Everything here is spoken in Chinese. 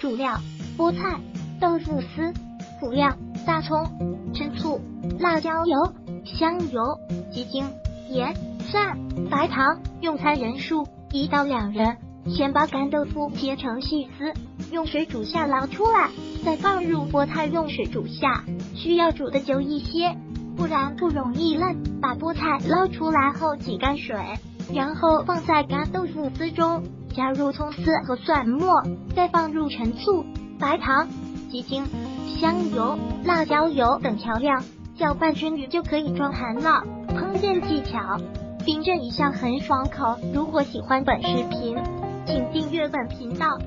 主料：菠菜、豆腐丝。辅料：大葱、陈醋、辣椒油、香油、鸡精、盐、蒜、白糖。用餐人数一到两人。先把干豆腐切成细丝，用水煮下捞出来，再放入菠菜用水煮下，需要煮的久一些，不然不容易烂。把菠菜捞出来后挤干水，然后放在干豆腐丝中，加入葱丝和蒜末，再放入陈醋、白糖、鸡精、香油、辣椒油等调料，搅拌均匀就可以装盘了。烹饪技巧：冰镇一下很爽口。如果喜欢本视频。请订阅本频道。